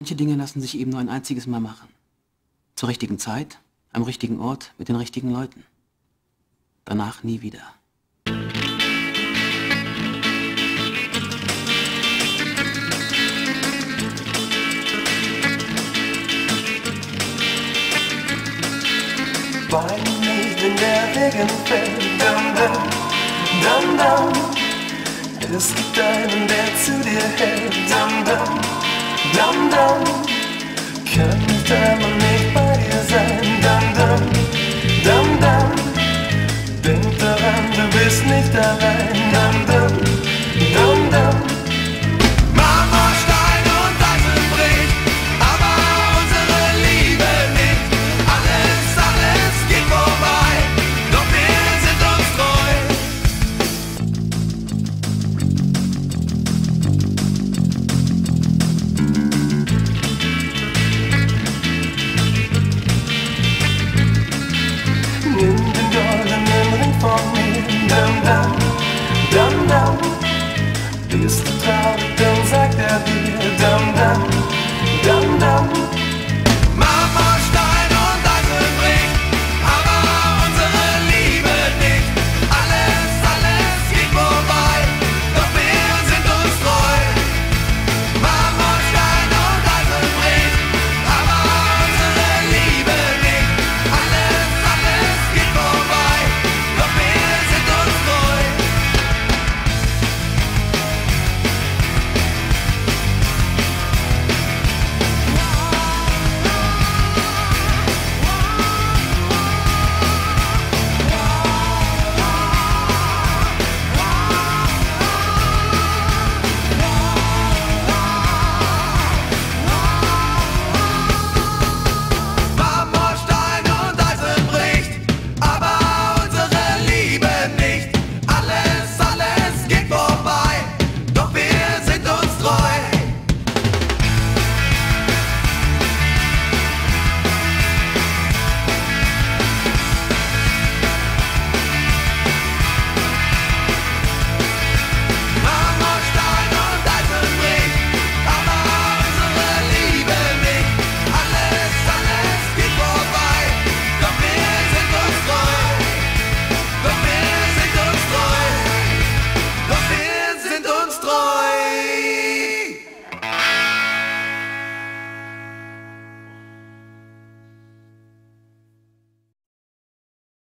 Manche Dinge lassen sich eben nur ein einziges Mal machen. Zur richtigen Zeit, am richtigen Ort, mit den richtigen Leuten. Danach nie wieder. Nicht, wenn der Regen fällt, dum, dum, dum, dum. Es gibt einen, der zu dir hält, dum, dum, dum, dum, dum. Bist du traurig, dann sagt er dir, dum, dum,